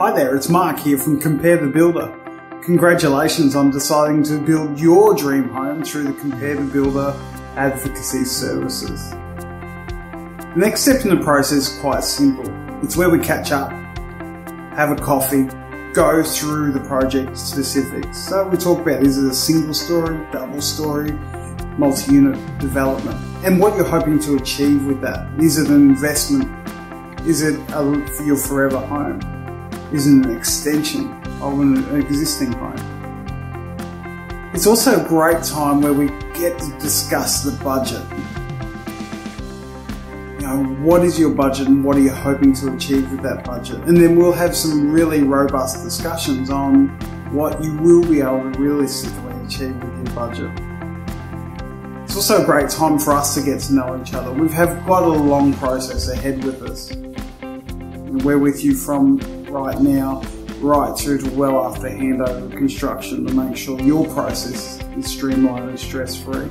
Hi there, it's Mark here from Compare the Builder. Congratulations on deciding to build your dream home through the Compare the Builder advocacy services. The next step in the process is quite simple. It's where we catch up, have a coffee, go through the project specifics. So we talk about is it a single story, double story, multi-unit development, and what you're hoping to achieve with that. Is it an investment? Is it a, for your forever home? Is an extension of an existing home? It's also a great time where we get to discuss the budget. You know, what is your budget and what are you hoping to achieve with that budget? And then we'll have some really robust discussions on what you will be able to realistically achieve with your budget. It's also a great time for us to get to know each other. We've had quite a long process ahead with us. We're with you from right now right through to well after handover construction to make sure your process is streamlined and stress free.